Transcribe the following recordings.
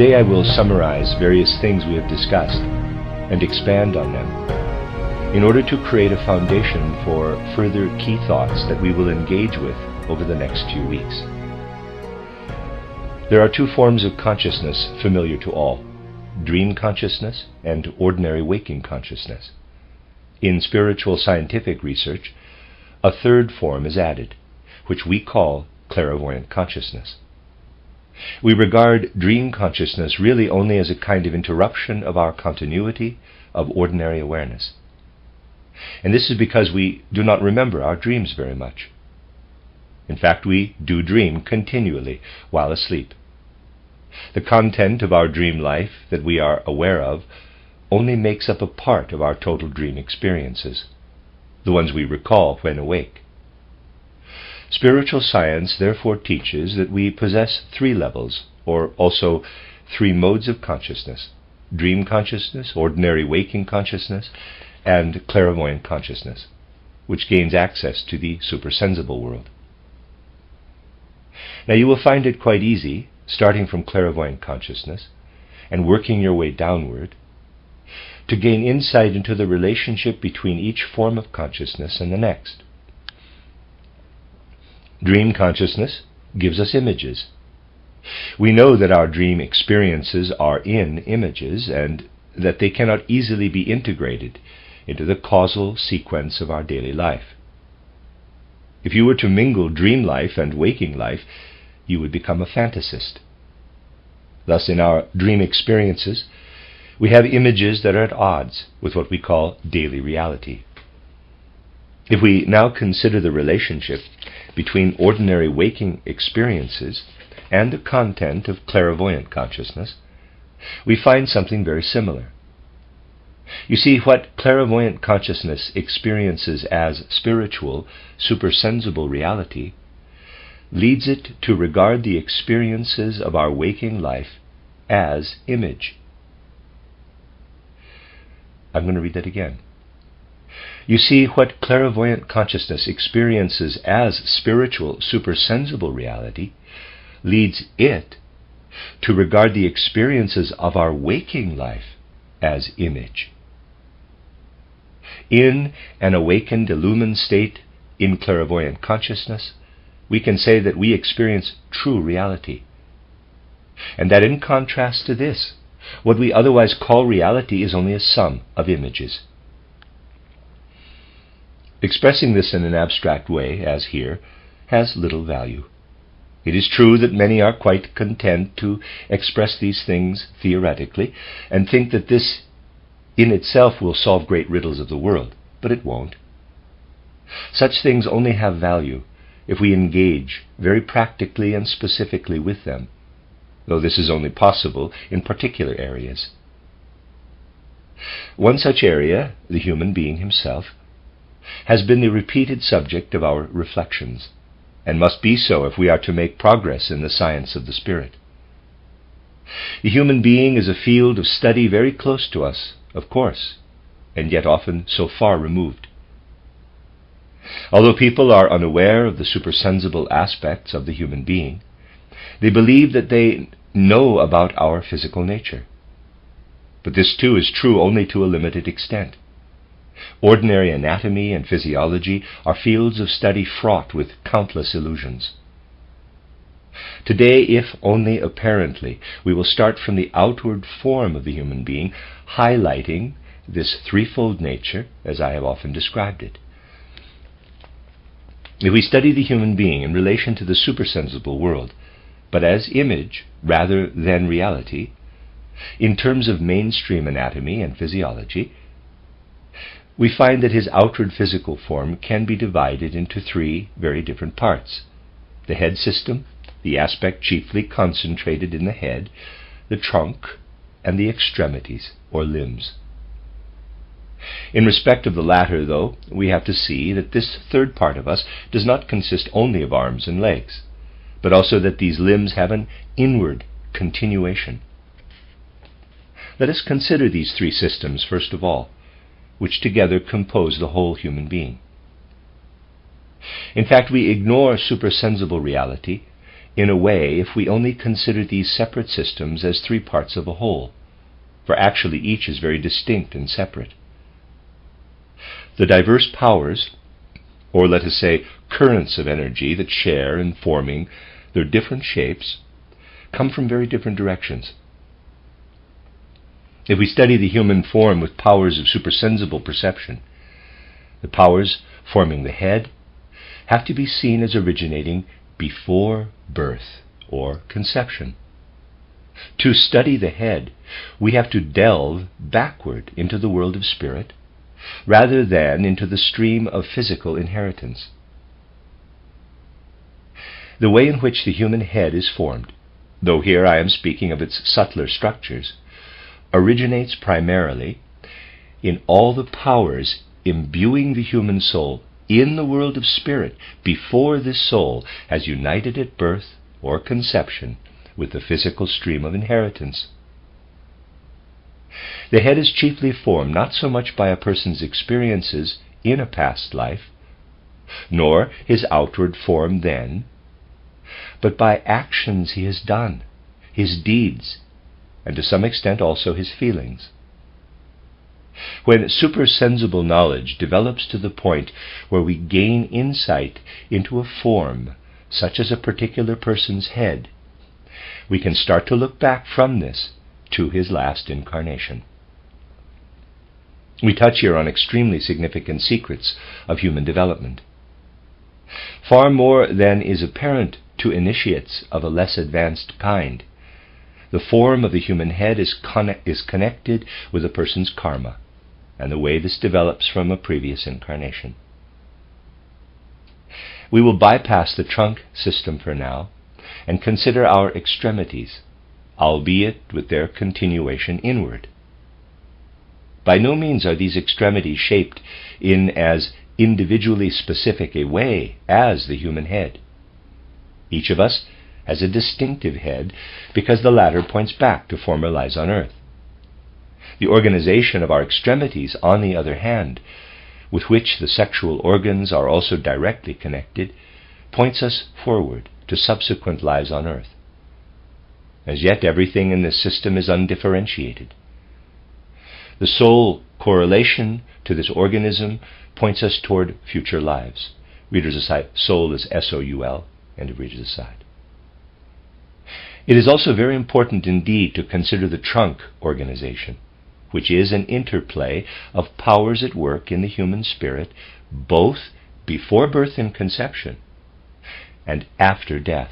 Today I will summarize various things we have discussed and expand on them in order to create a foundation for further key thoughts that we will engage with over the next few weeks. There are two forms of consciousness familiar to all dream consciousness and ordinary waking consciousness. In spiritual scientific research, a third form is added, which we call clairvoyant consciousness. We regard dream consciousness really only as a kind of interruption of our continuity of ordinary awareness. And this is because we do not remember our dreams very much. In fact, we do dream continually while asleep. The content of our dream life that we are aware of only makes up a part of our total dream experiences, the ones we recall when awake. Spiritual science therefore teaches that we possess three levels, or also three modes of consciousness dream consciousness, ordinary waking consciousness, and clairvoyant consciousness, which gains access to the supersensible world. Now you will find it quite easy, starting from clairvoyant consciousness and working your way downward, to gain insight into the relationship between each form of consciousness and the next. Dream consciousness gives us images. We know that our dream experiences are in images and that they cannot easily be integrated into the causal sequence of our daily life. If you were to mingle dream life and waking life, you would become a fantasist. Thus, in our dream experiences, we have images that are at odds with what we call daily reality. If we now consider the relationship between ordinary waking experiences and the content of clairvoyant consciousness, we find something very similar. You see, what clairvoyant consciousness experiences as spiritual, supersensible reality leads it to regard the experiences of our waking life as image. I'm going to read that again. You see, what clairvoyant consciousness experiences as spiritual, supersensible reality leads it to regard the experiences of our waking life as image. In an awakened, illumined state in clairvoyant consciousness, we can say that we experience true reality. And that in contrast to this, what we otherwise call reality is only a sum of images. Expressing this in an abstract way, as here, has little value. It is true that many are quite content to express these things theoretically and think that this in itself will solve great riddles of the world, but it won't. Such things only have value if we engage very practically and specifically with them, though this is only possible in particular areas. One such area, the human being himself, has been the repeated subject of our reflections, and must be so if we are to make progress in the science of the Spirit. The human being is a field of study very close to us, of course, and yet often so far removed. Although people are unaware of the supersensible aspects of the human being, they believe that they know about our physical nature. But this too is true only to a limited extent. Ordinary anatomy and physiology are fields of study fraught with countless illusions. Today, if only apparently, we will start from the outward form of the human being, highlighting this threefold nature as I have often described it. If we study the human being in relation to the supersensible world, but as image rather than reality, in terms of mainstream anatomy and physiology, we find that his outward physical form can be divided into three very different parts the head system, the aspect chiefly concentrated in the head, the trunk, and the extremities or limbs. In respect of the latter, though, we have to see that this third part of us does not consist only of arms and legs, but also that these limbs have an inward continuation. Let us consider these three systems first of all which together compose the whole human being. In fact, we ignore supersensible reality in a way if we only consider these separate systems as three parts of a whole, for actually each is very distinct and separate. The diverse powers, or let us say currents of energy that share in forming their different shapes, come from very different directions. If we study the human form with powers of supersensible perception, the powers forming the head have to be seen as originating before birth or conception. To study the head, we have to delve backward into the world of spirit rather than into the stream of physical inheritance. The way in which the human head is formed, though here I am speaking of its subtler structures, originates primarily in all the powers imbuing the human soul in the world of spirit before this soul has united at birth or conception with the physical stream of inheritance. The head is chiefly formed not so much by a person's experiences in a past life, nor his outward form then, but by actions he has done, his deeds, and to some extent also his feelings. When supersensible knowledge develops to the point where we gain insight into a form, such as a particular person's head, we can start to look back from this to his last incarnation. We touch here on extremely significant secrets of human development. Far more than is apparent to initiates of a less advanced kind, the form of the human head is, is connected with a person's karma and the way this develops from a previous incarnation. We will bypass the trunk system for now and consider our extremities, albeit with their continuation inward. By no means are these extremities shaped in as individually specific a way as the human head. Each of us has a distinctive head because the latter points back to former lives on earth. The organization of our extremities, on the other hand, with which the sexual organs are also directly connected, points us forward to subsequent lives on earth. As yet, everything in this system is undifferentiated. The sole correlation to this organism points us toward future lives. Reader's aside, soul is S O U L, end of reader's aside. It is also very important indeed to consider the trunk organization, which is an interplay of powers at work in the human spirit, both before birth and conception and after death.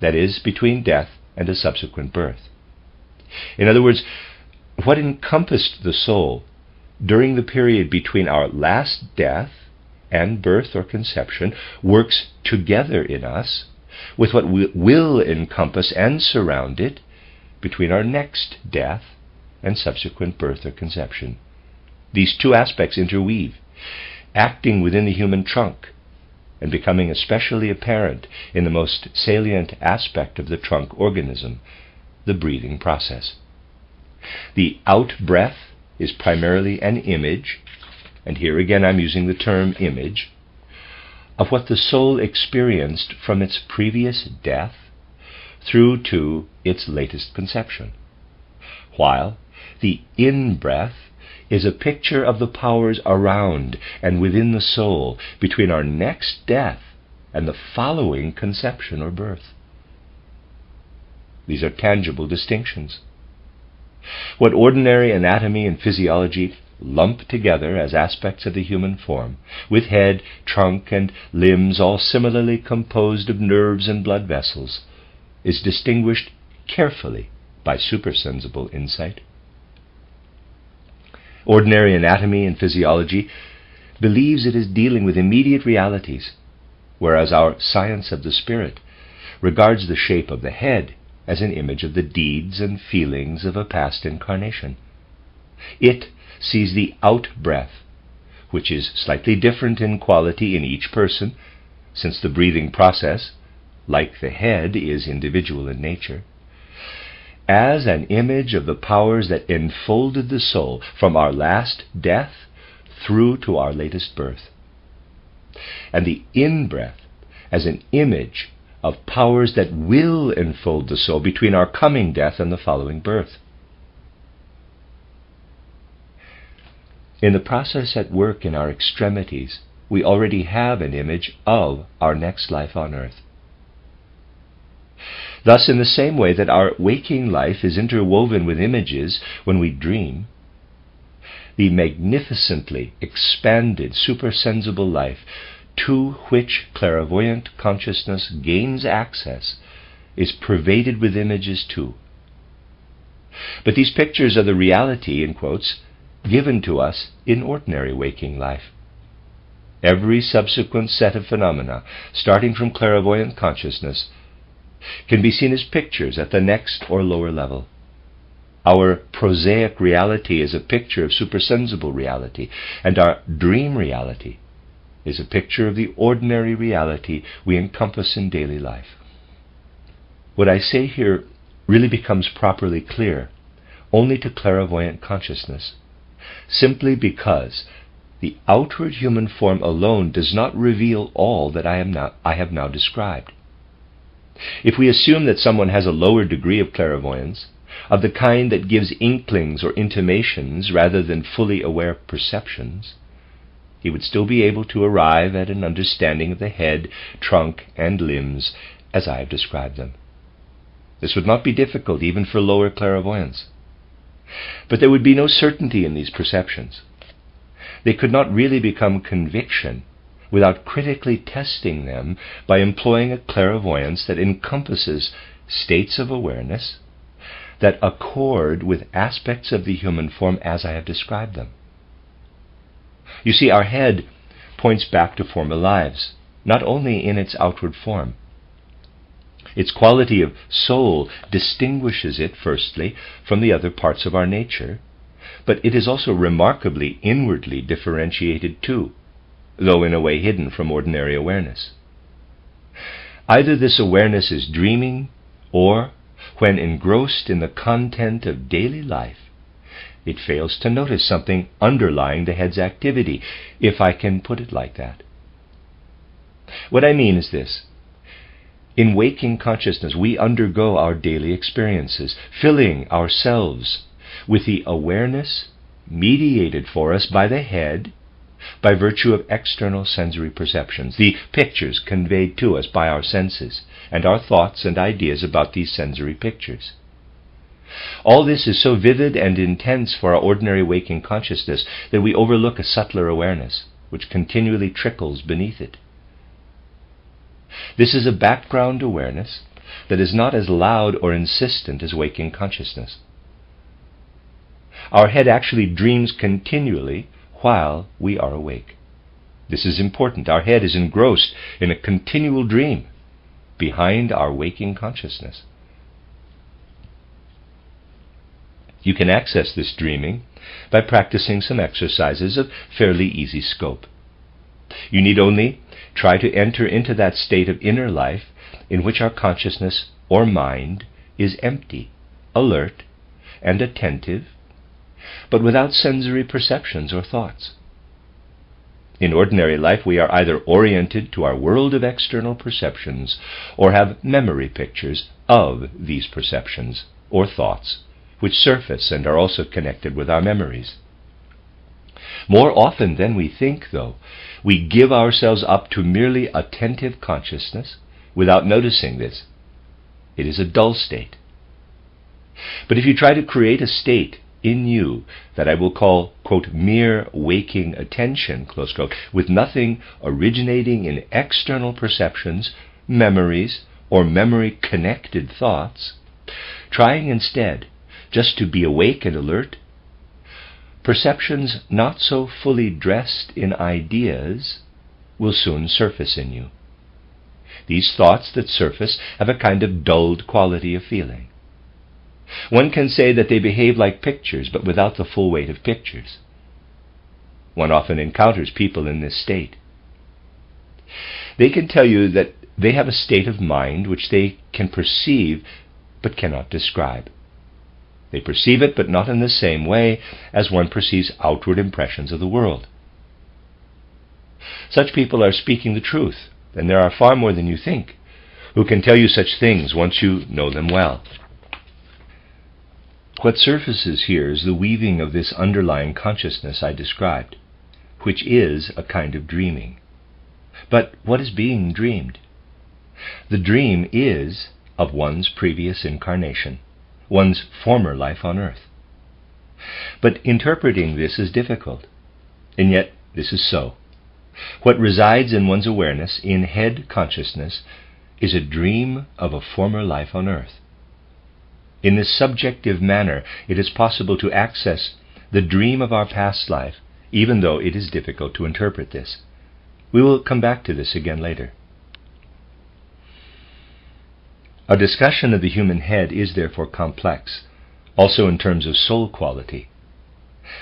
That is, between death and a subsequent birth. In other words, what encompassed the soul during the period between our last death and birth or conception works together in us with what will encompass and surround it between our next death and subsequent birth or conception. These two aspects interweave, acting within the human trunk and becoming especially apparent in the most salient aspect of the trunk organism, the breathing process. The out breath is primarily an image, and here again I'm using the term image, of what the soul experienced from its previous death through to its latest conception, while the in breath is a picture of the powers around and within the soul between our next death and the following conception or birth. These are tangible distinctions. What ordinary anatomy and physiology lump together as aspects of the human form, with head, trunk, and limbs all similarly composed of nerves and blood vessels, is distinguished carefully by supersensible insight ordinary anatomy and physiology, believes it is dealing with immediate realities, whereas our science of the spirit regards the shape of the head as an image of the deeds and feelings of a past incarnation. It sees the out breath, which is slightly different in quality in each person, since the breathing process, like the head, is individual in nature as an image of the powers that enfolded the soul from our last death through to our latest birth. And the in breath as an image of powers that will enfold the soul between our coming death and the following birth. In the process at work in our extremities, we already have an image of our next life on earth. Thus, in the same way that our waking life is interwoven with images when we dream, the magnificently expanded supersensible life to which clairvoyant consciousness gains access is pervaded with images too. But these pictures are the reality, in quotes, given to us in ordinary waking life. Every subsequent set of phenomena, starting from clairvoyant consciousness, can be seen as pictures at the next or lower level. Our prosaic reality is a picture of supersensible reality, and our dream reality is a picture of the ordinary reality we encompass in daily life. What I say here really becomes properly clear only to clairvoyant consciousness, simply because the outward human form alone does not reveal all that I, am now, I have now described. If we assume that someone has a lower degree of clairvoyance, of the kind that gives inklings or intimations rather than fully aware perceptions, he would still be able to arrive at an understanding of the head, trunk, and limbs as I have described them. This would not be difficult even for lower clairvoyance. But there would be no certainty in these perceptions. They could not really become conviction without critically testing them by employing a clairvoyance that encompasses states of awareness that accord with aspects of the human form as I have described them. You see, our head points back to former lives, not only in its outward form. Its quality of soul distinguishes it, firstly, from the other parts of our nature, but it is also remarkably inwardly differentiated too, though in a way hidden from ordinary awareness. Either this awareness is dreaming, or, when engrossed in the content of daily life, it fails to notice something underlying the head's activity, if I can put it like that. What I mean is this. In waking consciousness, we undergo our daily experiences, filling ourselves with the awareness mediated for us by the head by virtue of external sensory perceptions, the pictures conveyed to us by our senses, and our thoughts and ideas about these sensory pictures. All this is so vivid and intense for our ordinary waking consciousness that we overlook a subtler awareness, which continually trickles beneath it. This is a background awareness that is not as loud or insistent as waking consciousness. Our head actually dreams continually while we are awake. This is important. Our head is engrossed in a continual dream behind our waking consciousness. You can access this dreaming by practicing some exercises of fairly easy scope. You need only try to enter into that state of inner life in which our consciousness or mind is empty, alert, and attentive, but without sensory perceptions or thoughts. In ordinary life, we are either oriented to our world of external perceptions or have memory pictures of these perceptions or thoughts which surface and are also connected with our memories. More often than we think, though, we give ourselves up to merely attentive consciousness without noticing this. It is a dull state. But if you try to create a state in you that I will call, quote, mere waking attention, close quote, with nothing originating in external perceptions, memories, or memory connected thoughts, trying instead just to be awake and alert. Perceptions not so fully dressed in ideas will soon surface in you. These thoughts that surface have a kind of dulled quality of feeling. One can say that they behave like pictures, but without the full weight of pictures. One often encounters people in this state. They can tell you that they have a state of mind which they can perceive but cannot describe. They perceive it, but not in the same way as one perceives outward impressions of the world. Such people are speaking the truth, and there are far more than you think who can tell you such things once you know them well. What surfaces here is the weaving of this underlying consciousness I described, which is a kind of dreaming. But what is being dreamed? The dream is of one's previous incarnation, one's former life on earth. But interpreting this is difficult, and yet this is so. What resides in one's awareness, in head consciousness, is a dream of a former life on earth. In this subjective manner, it is possible to access the dream of our past life, even though it is difficult to interpret this. We will come back to this again later. A discussion of the human head is therefore complex, also in terms of soul quality,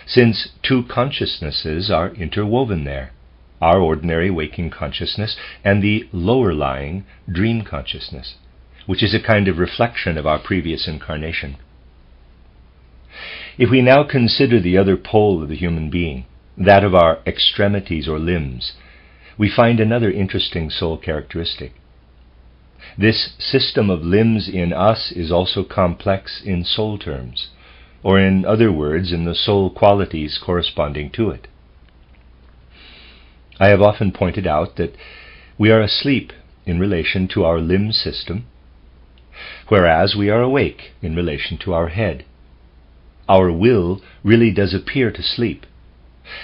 since two consciousnesses are interwoven there our ordinary waking consciousness and the lower lying dream consciousness which is a kind of reflection of our previous incarnation. If we now consider the other pole of the human being, that of our extremities or limbs, we find another interesting soul characteristic. This system of limbs in us is also complex in soul terms, or in other words, in the soul qualities corresponding to it. I have often pointed out that we are asleep in relation to our limb system whereas we are awake in relation to our head. Our will really does appear to sleep,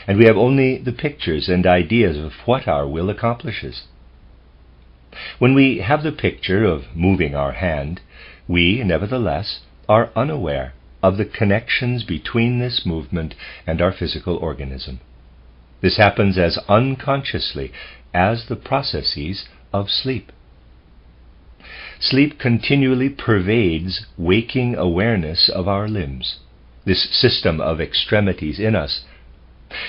and we have only the pictures and ideas of what our will accomplishes. When we have the picture of moving our hand, we, nevertheless, are unaware of the connections between this movement and our physical organism. This happens as unconsciously as the processes of sleep. Sleep continually pervades waking awareness of our limbs, this system of extremities in us,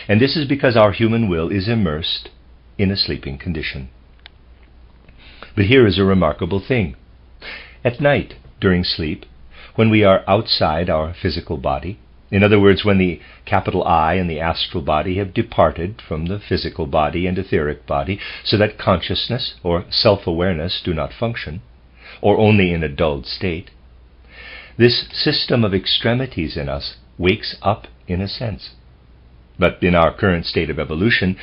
and this is because our human will is immersed in a sleeping condition. But here is a remarkable thing. At night, during sleep, when we are outside our physical body, in other words, when the capital I and the astral body have departed from the physical body and etheric body, so that consciousness or self awareness do not function, or only in a dulled state. This system of extremities in us wakes up in a sense. But in our current state of evolution,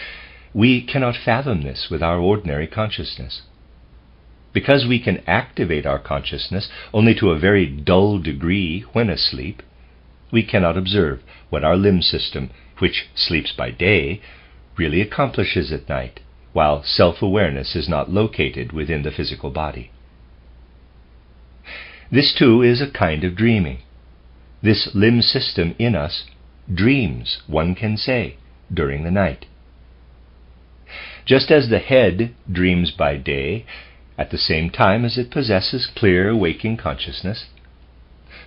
we cannot fathom this with our ordinary consciousness. Because we can activate our consciousness only to a very dull degree when asleep, we cannot observe what our limb system, which sleeps by day, really accomplishes at night, while self awareness is not located within the physical body. This too is a kind of dreaming. This limb system in us dreams, one can say, during the night. Just as the head dreams by day, at the same time as it possesses clear waking consciousness,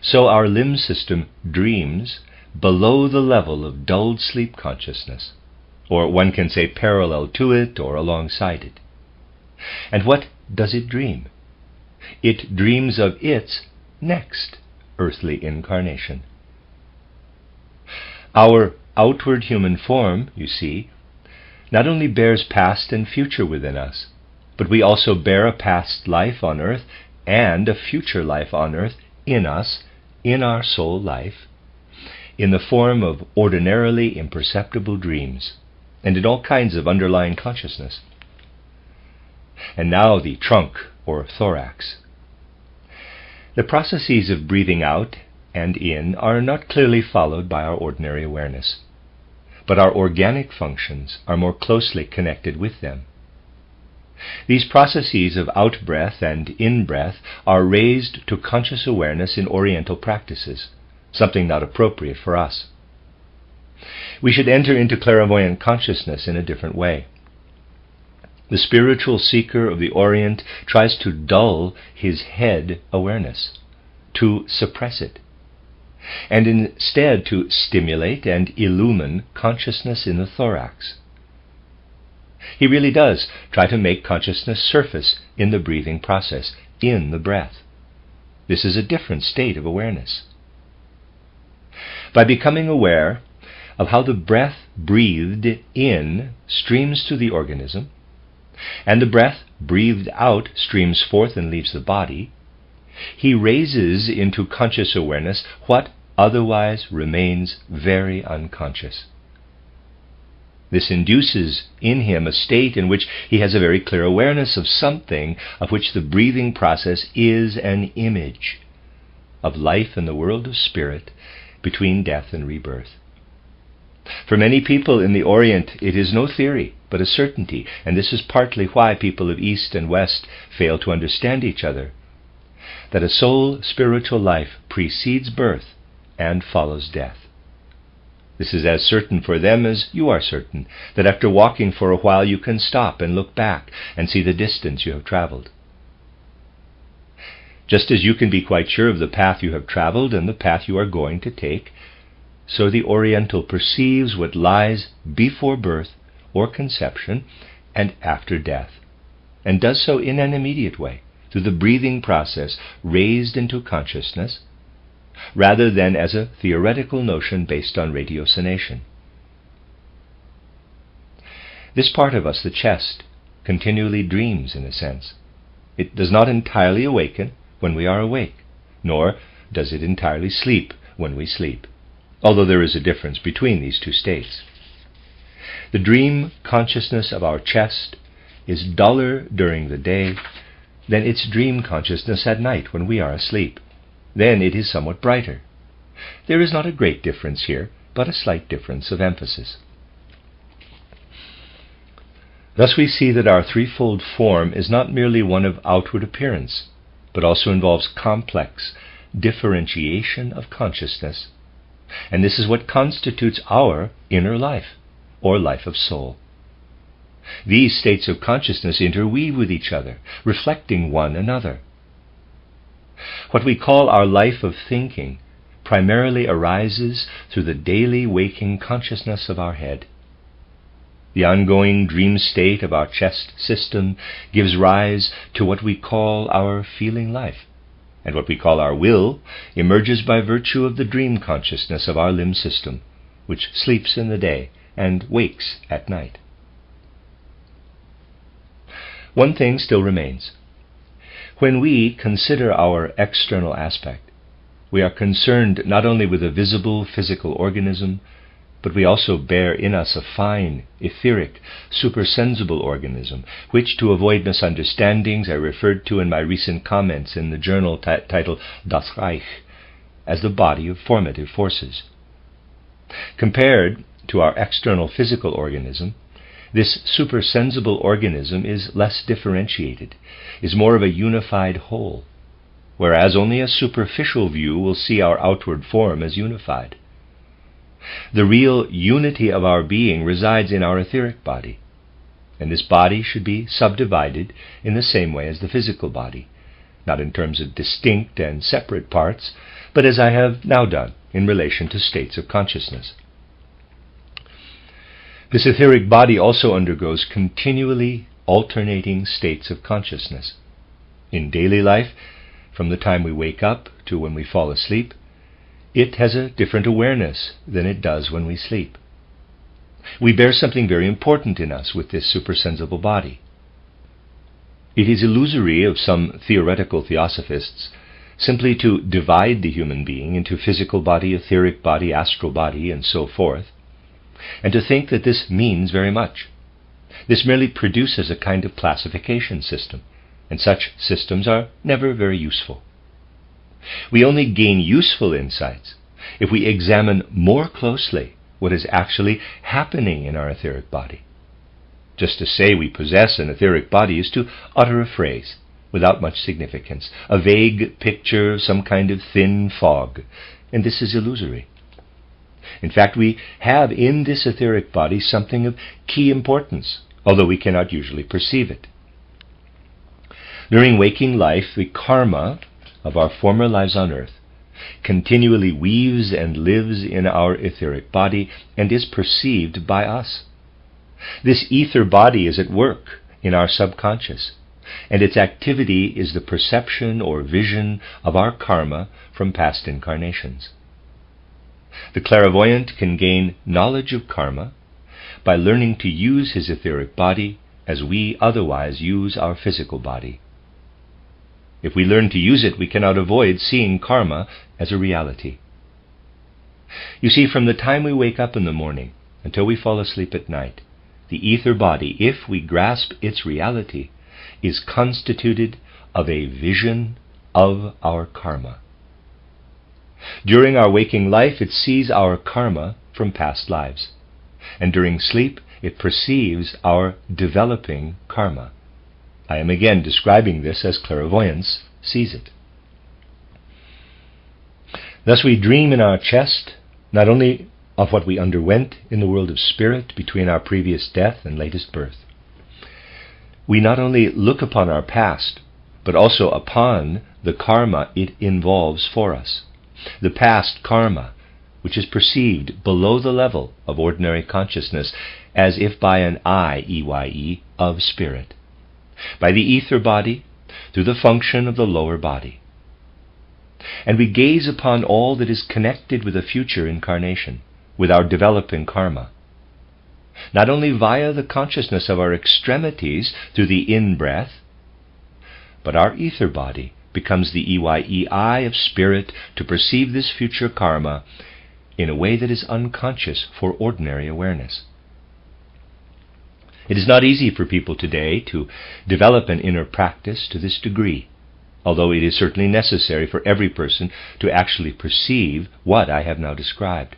so our limb system dreams below the level of dulled sleep consciousness, or one can say parallel to it or alongside it. And what does it dream? It dreams of its next earthly incarnation. Our outward human form, you see, not only bears past and future within us, but we also bear a past life on earth and a future life on earth in us, in our soul life, in the form of ordinarily imperceptible dreams, and in all kinds of underlying consciousness. And now the trunk or thorax. The processes of breathing out and in are not clearly followed by our ordinary awareness, but our organic functions are more closely connected with them. These processes of out breath and in breath are raised to conscious awareness in Oriental practices, something not appropriate for us. We should enter into clairvoyant consciousness in a different way. The spiritual seeker of the Orient tries to dull his head awareness, to suppress it, and instead to stimulate and illumine consciousness in the thorax. He really does try to make consciousness surface in the breathing process, in the breath. This is a different state of awareness. By becoming aware of how the breath breathed in streams to the organism, and the breath breathed out streams forth and leaves the body, he raises into conscious awareness what otherwise remains very unconscious. This induces in him a state in which he has a very clear awareness of something of which the breathing process is an image of life in the world of spirit between death and rebirth. For many people in the Orient, it is no theory, but a certainty, and this is partly why people of East and West fail to understand each other. That a soul spiritual life precedes birth and follows death. This is as certain for them as you are certain that after walking for a while you can stop and look back and see the distance you have traveled. Just as you can be quite sure of the path you have traveled and the path you are going to take, so the Oriental perceives what lies before birth or conception and after death, and does so in an immediate way, through the breathing process raised into consciousness, rather than as a theoretical notion based on ratiocination. This part of us, the chest, continually dreams in a sense. It does not entirely awaken when we are awake, nor does it entirely sleep when we sleep although there is a difference between these two states. The dream consciousness of our chest is duller during the day than its dream consciousness at night when we are asleep. Then it is somewhat brighter. There is not a great difference here, but a slight difference of emphasis. Thus we see that our threefold form is not merely one of outward appearance, but also involves complex differentiation of consciousness and this is what constitutes our inner life, or life of soul. These states of consciousness interweave with each other, reflecting one another. What we call our life of thinking primarily arises through the daily waking consciousness of our head. The ongoing dream state of our chest system gives rise to what we call our feeling life and what we call our will emerges by virtue of the dream consciousness of our limb system, which sleeps in the day and wakes at night. One thing still remains. When we consider our external aspect, we are concerned not only with a visible physical organism, but we also bear in us a fine, etheric, supersensible organism, which, to avoid misunderstandings, I referred to in my recent comments in the journal t- titled Das Reich as the body of formative forces. Compared to our external physical organism, this supersensible organism is less differentiated, is more of a unified whole, whereas only a superficial view will see our outward form as unified. The real unity of our being resides in our etheric body, and this body should be subdivided in the same way as the physical body, not in terms of distinct and separate parts, but as I have now done in relation to states of consciousness. This etheric body also undergoes continually alternating states of consciousness. In daily life, from the time we wake up to when we fall asleep, it has a different awareness than it does when we sleep. We bear something very important in us with this supersensible body. It is illusory of some theoretical theosophists simply to divide the human being into physical body, etheric body, astral body, and so forth, and to think that this means very much. This merely produces a kind of classification system, and such systems are never very useful. We only gain useful insights if we examine more closely what is actually happening in our etheric body. Just to say we possess an etheric body is to utter a phrase without much significance, a vague picture, of some kind of thin fog, and this is illusory. In fact, we have in this etheric body something of key importance, although we cannot usually perceive it. During waking life, the karma of our former lives on earth continually weaves and lives in our etheric body and is perceived by us. This ether body is at work in our subconscious, and its activity is the perception or vision of our karma from past incarnations. The clairvoyant can gain knowledge of karma by learning to use his etheric body as we otherwise use our physical body. If we learn to use it, we cannot avoid seeing karma as a reality. You see, from the time we wake up in the morning until we fall asleep at night, the ether body, if we grasp its reality, is constituted of a vision of our karma. During our waking life, it sees our karma from past lives, and during sleep, it perceives our developing karma. I am again describing this as clairvoyance sees it. Thus, we dream in our chest not only of what we underwent in the world of spirit between our previous death and latest birth. We not only look upon our past, but also upon the karma it involves for us. The past karma, which is perceived below the level of ordinary consciousness, as if by an eye, EYE, of spirit, by the ether body, through the function of the lower body. And we gaze upon all that is connected with a future incarnation, with our developing karma. Not only via the consciousness of our extremities through the in breath, but our ether body becomes the EYEI of spirit to perceive this future karma in a way that is unconscious for ordinary awareness. It is not easy for people today to develop an inner practice to this degree, although it is certainly necessary for every person to actually perceive what I have now described.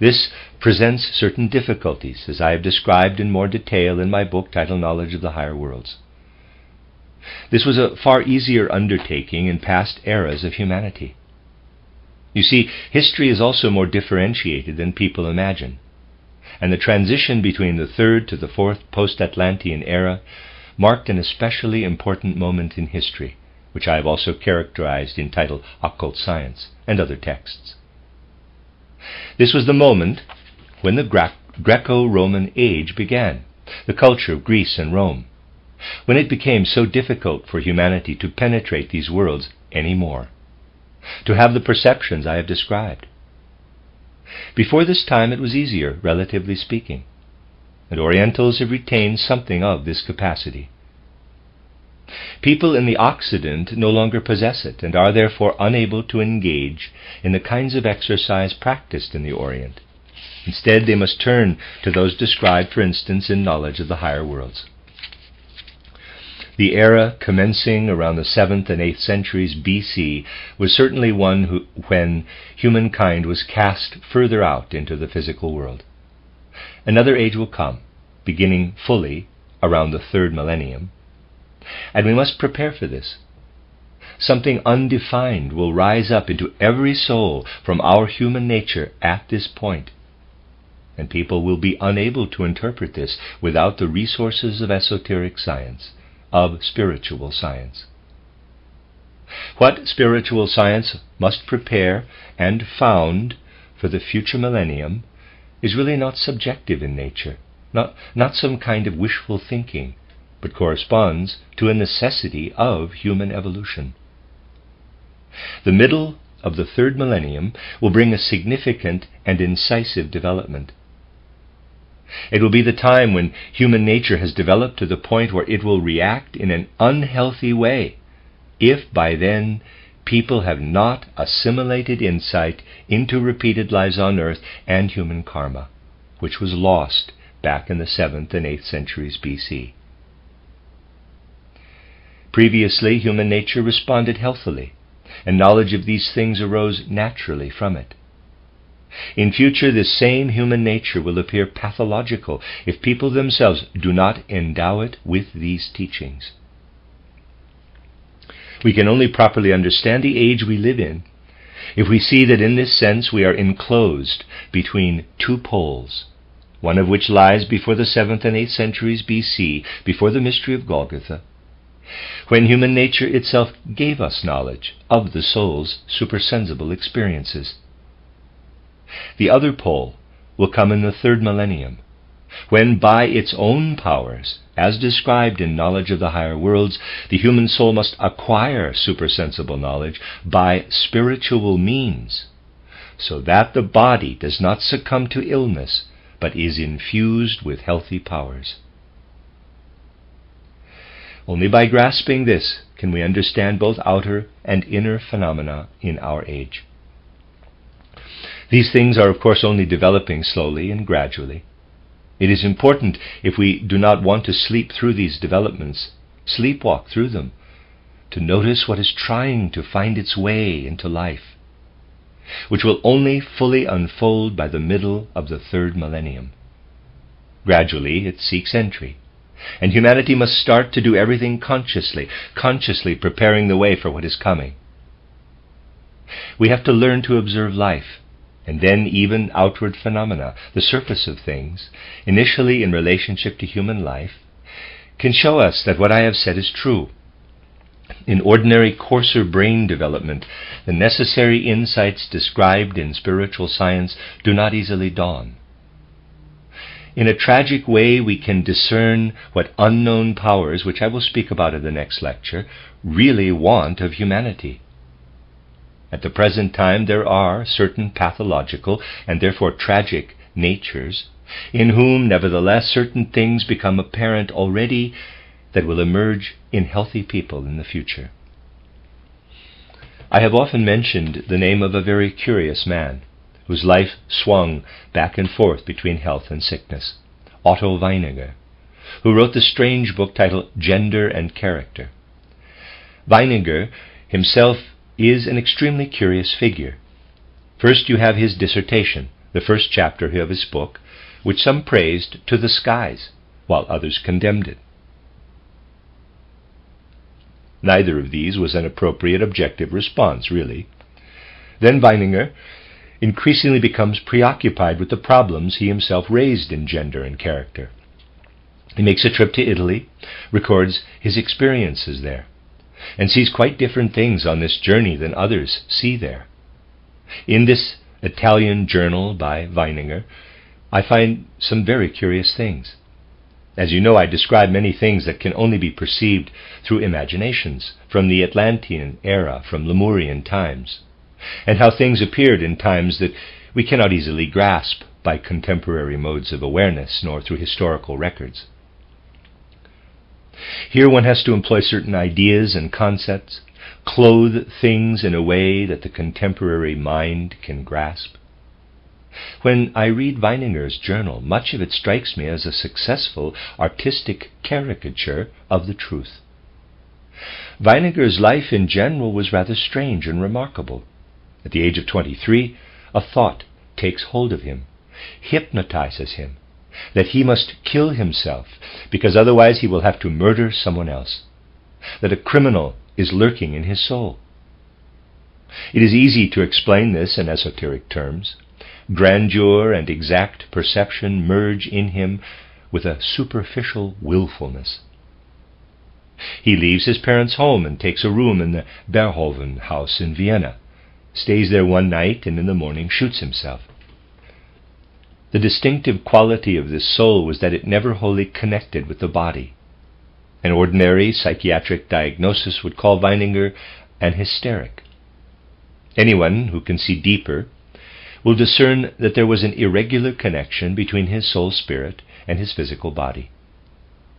This presents certain difficulties, as I have described in more detail in my book titled Knowledge of the Higher Worlds. This was a far easier undertaking in past eras of humanity. You see, history is also more differentiated than people imagine, and the transition between the third to the fourth post Atlantean era marked an especially important moment in history, which I have also characterized in title Occult Science and other texts. This was the moment when the Greco Roman age began, the culture of Greece and Rome when it became so difficult for humanity to penetrate these worlds any more, to have the perceptions I have described. Before this time it was easier, relatively speaking, and Orientals have retained something of this capacity. People in the Occident no longer possess it and are therefore unable to engage in the kinds of exercise practiced in the Orient. Instead, they must turn to those described, for instance, in knowledge of the higher worlds. The era commencing around the 7th and 8th centuries BC was certainly one who, when humankind was cast further out into the physical world. Another age will come, beginning fully around the third millennium, and we must prepare for this. Something undefined will rise up into every soul from our human nature at this point, and people will be unable to interpret this without the resources of esoteric science of spiritual science. What spiritual science must prepare and found for the future millennium is really not subjective in nature, not, not some kind of wishful thinking, but corresponds to a necessity of human evolution. The middle of the third millennium will bring a significant and incisive development. It will be the time when human nature has developed to the point where it will react in an unhealthy way if by then people have not assimilated insight into repeated lives on earth and human karma, which was lost back in the 7th and 8th centuries BC. Previously, human nature responded healthily, and knowledge of these things arose naturally from it. In future, this same human nature will appear pathological if people themselves do not endow it with these teachings. We can only properly understand the age we live in if we see that in this sense we are enclosed between two poles, one of which lies before the 7th and 8th centuries BC, before the mystery of Golgotha, when human nature itself gave us knowledge of the soul's supersensible experiences. The other pole will come in the third millennium, when by its own powers, as described in knowledge of the higher worlds, the human soul must acquire supersensible knowledge by spiritual means, so that the body does not succumb to illness, but is infused with healthy powers. Only by grasping this can we understand both outer and inner phenomena in our age. These things are, of course, only developing slowly and gradually. It is important, if we do not want to sleep through these developments, sleepwalk through them, to notice what is trying to find its way into life, which will only fully unfold by the middle of the third millennium. Gradually it seeks entry, and humanity must start to do everything consciously, consciously preparing the way for what is coming. We have to learn to observe life, and then even outward phenomena, the surface of things, initially in relationship to human life, can show us that what I have said is true. In ordinary coarser brain development, the necessary insights described in spiritual science do not easily dawn. In a tragic way, we can discern what unknown powers, which I will speak about in the next lecture, really want of humanity. At the present time, there are certain pathological and therefore tragic natures in whom, nevertheless, certain things become apparent already that will emerge in healthy people in the future. I have often mentioned the name of a very curious man whose life swung back and forth between health and sickness, Otto Weininger, who wrote the strange book titled Gender and Character. Weininger himself is an extremely curious figure. First, you have his dissertation, the first chapter of his book, which some praised to the skies, while others condemned it. Neither of these was an appropriate objective response, really. Then Weininger increasingly becomes preoccupied with the problems he himself raised in gender and character. He makes a trip to Italy, records his experiences there, and sees quite different things on this journey than others see there. In this Italian journal by Weininger, I find some very curious things. As you know, I describe many things that can only be perceived through imaginations, from the Atlantean era, from Lemurian times, and how things appeared in times that we cannot easily grasp by contemporary modes of awareness nor through historical records. Here one has to employ certain ideas and concepts, clothe things in a way that the contemporary mind can grasp. When I read Weininger's journal, much of it strikes me as a successful artistic caricature of the truth. Weininger's life in general was rather strange and remarkable. At the age of 23, a thought takes hold of him, hypnotizes him, that he must kill himself because otherwise he will have to murder someone else, that a criminal is lurking in his soul. It is easy to explain this in esoteric terms. Grandeur and exact perception merge in him with a superficial willfulness. He leaves his parents' home and takes a room in the Beethoven house in Vienna, stays there one night, and in the morning shoots himself. The distinctive quality of this soul was that it never wholly connected with the body. An ordinary psychiatric diagnosis would call Weininger an hysteric. Anyone who can see deeper will discern that there was an irregular connection between his soul spirit and his physical body.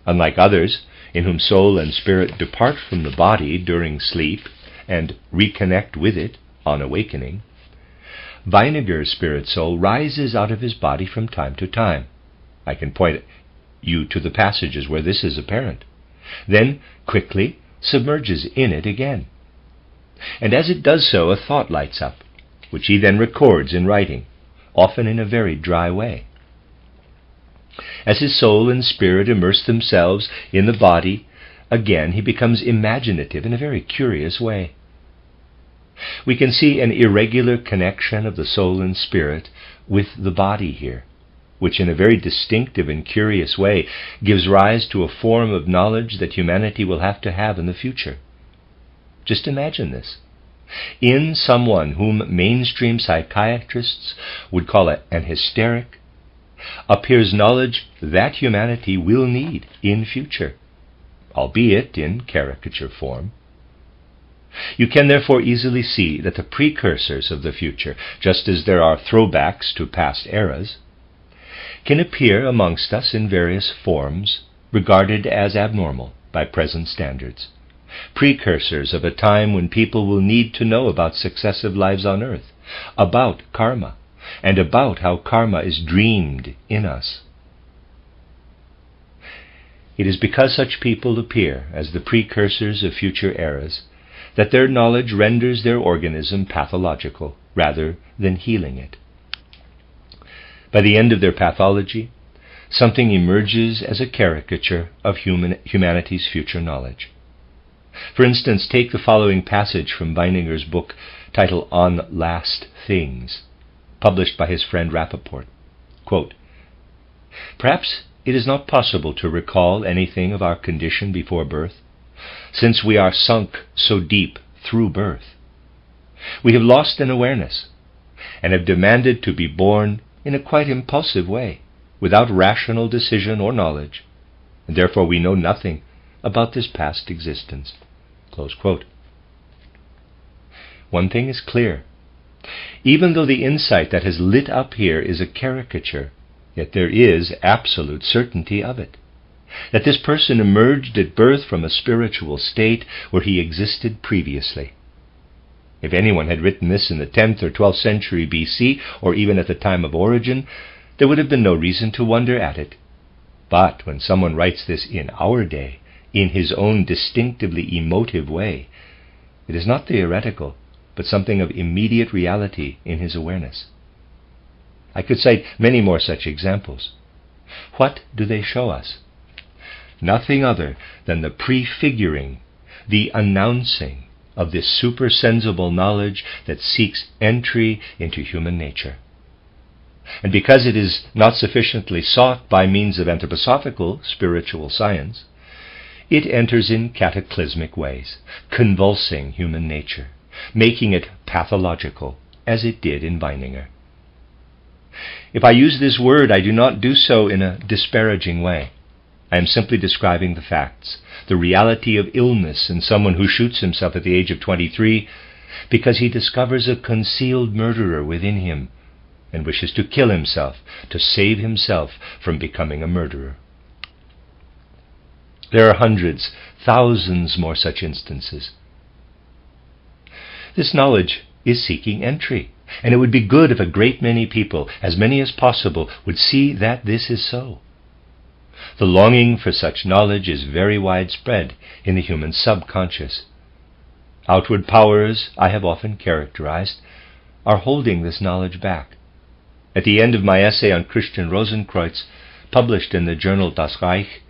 Unlike others, in whom soul and spirit depart from the body during sleep and reconnect with it on awakening, Weininger's spirit soul rises out of his body from time to time. I can point you to the passages where this is apparent. Then quickly submerges in it again. And as it does so, a thought lights up, which he then records in writing, often in a very dry way. As his soul and spirit immerse themselves in the body, again he becomes imaginative in a very curious way. We can see an irregular connection of the soul and spirit with the body here, which in a very distinctive and curious way gives rise to a form of knowledge that humanity will have to have in the future. Just imagine this. In someone whom mainstream psychiatrists would call an hysteric appears knowledge that humanity will need in future, albeit in caricature form. You can therefore easily see that the precursors of the future, just as there are throwbacks to past eras, can appear amongst us in various forms regarded as abnormal by present standards, precursors of a time when people will need to know about successive lives on earth, about karma, and about how karma is dreamed in us. It is because such people appear as the precursors of future eras that their knowledge renders their organism pathological rather than healing it. By the end of their pathology, something emerges as a caricature of human, humanity's future knowledge. For instance, take the following passage from Weininger's book titled On Last Things, published by his friend Rappaport. Quote, Perhaps it is not possible to recall anything of our condition before birth, since we are sunk so deep through birth. We have lost an awareness and have demanded to be born in a quite impulsive way, without rational decision or knowledge, and therefore we know nothing about this past existence. One thing is clear. Even though the insight that has lit up here is a caricature, yet there is absolute certainty of it. That this person emerged at birth from a spiritual state where he existed previously. If anyone had written this in the 10th or 12th century BC, or even at the time of origin, there would have been no reason to wonder at it. But when someone writes this in our day, in his own distinctively emotive way, it is not theoretical, but something of immediate reality in his awareness. I could cite many more such examples. What do they show us? Nothing other than the prefiguring, the announcing, of this supersensible knowledge that seeks entry into human nature. And because it is not sufficiently sought by means of anthroposophical spiritual science, it enters in cataclysmic ways, convulsing human nature, making it pathological, as it did in Weininger. If I use this word, I do not do so in a disparaging way. I am simply describing the facts, the reality of illness in someone who shoots himself at the age of 23 because he discovers a concealed murderer within him and wishes to kill himself to save himself from becoming a murderer. There are hundreds, thousands more such instances. This knowledge is seeking entry, and it would be good if a great many people, as many as possible, would see that this is so. The longing for such knowledge is very widespread in the human subconscious. Outward powers, I have often characterized, are holding this knowledge back. At the end of my essay on Christian Rosenkreuz, published in the journal Das Reich,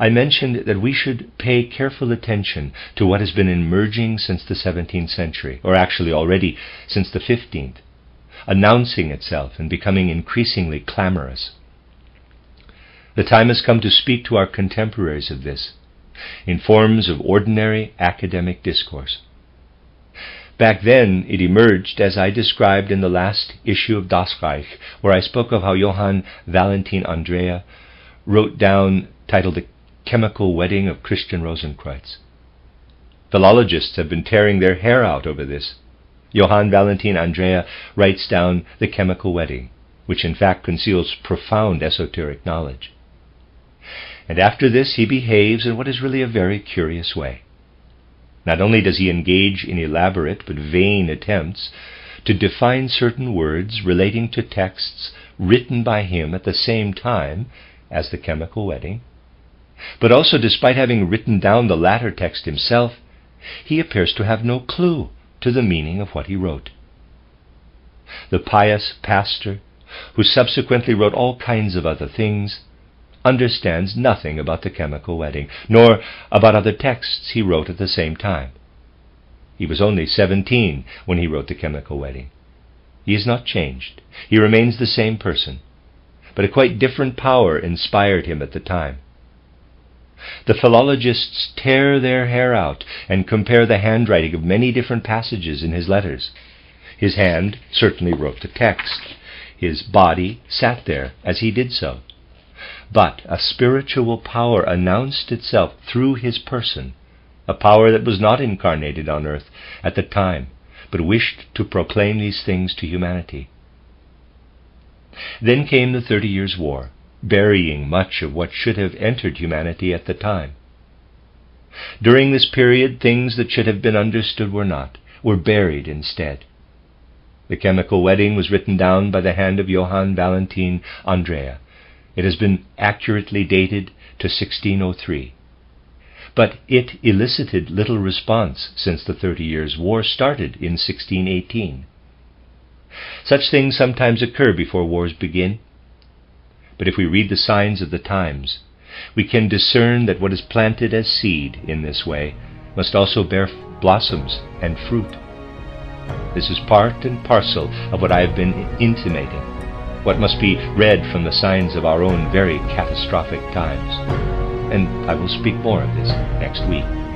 I mentioned that we should pay careful attention to what has been emerging since the 17th century, or actually already since the 15th, announcing itself and becoming increasingly clamorous. The time has come to speak to our contemporaries of this in forms of ordinary academic discourse. Back then, it emerged as I described in the last issue of Das Reich, where I spoke of how Johann Valentin Andreae wrote down, titled The Chemical Wedding of Christian Rosenkreuz. Philologists have been tearing their hair out over this. Johann Valentin Andreae writes down The Chemical Wedding, which in fact conceals profound esoteric knowledge. And after this, he behaves in what is really a very curious way. Not only does he engage in elaborate but vain attempts to define certain words relating to texts written by him at the same time as the chemical wedding, but also, despite having written down the latter text himself, he appears to have no clue to the meaning of what he wrote. The pious pastor, who subsequently wrote all kinds of other things, understands nothing about the chemical wedding, nor about other texts he wrote at the same time. He was only seventeen when he wrote the chemical wedding. He is not changed. He remains the same person. But a quite different power inspired him at the time. The philologists tear their hair out and compare the handwriting of many different passages in his letters. His hand certainly wrote the text. His body sat there as he did so. But a spiritual power announced itself through his person, a power that was not incarnated on earth at the time, but wished to proclaim these things to humanity. Then came the Thirty Years' War, burying much of what should have entered humanity at the time. During this period, things that should have been understood were not, were buried instead. The chemical wedding was written down by the hand of Johann Valentin Andreae. It has been accurately dated to 1603. But it elicited little response since the Thirty Years' War started in 1618. Such things sometimes occur before wars begin. But if we read the signs of the times, we can discern that what is planted as seed in this way must also bear blossoms and fruit. This is part and parcel of what I have been intimating, what must be read from the signs of our own very catastrophic times. And I will speak more of this next week.